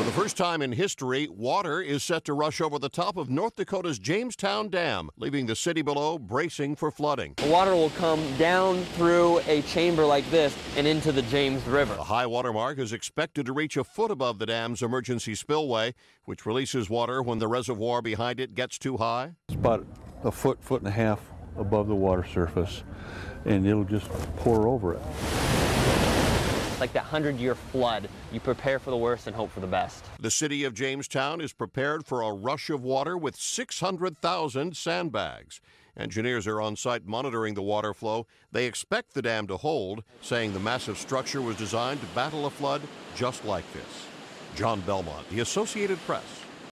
For the first time in history, water is set to rush over the top of North Dakota's Jamestown Dam, leaving the city below bracing for flooding. The water will come down through a chamber like this and into the James River. The high water mark is expected to reach a foot above the dam's emergency spillway, which releases water when the reservoir behind it gets too high. It's about a foot, foot and a half above the water surface, and it'll just pour over it. Like that 100 year flood, you prepare for the worst and hope for the best. The city of Jamestown is prepared for a rush of water with 600,000 sandbags. Engineers are on site monitoring the water flow. They expect the dam to hold, saying the massive structure was designed to battle a flood just like this. John Belmont, The Associated Press.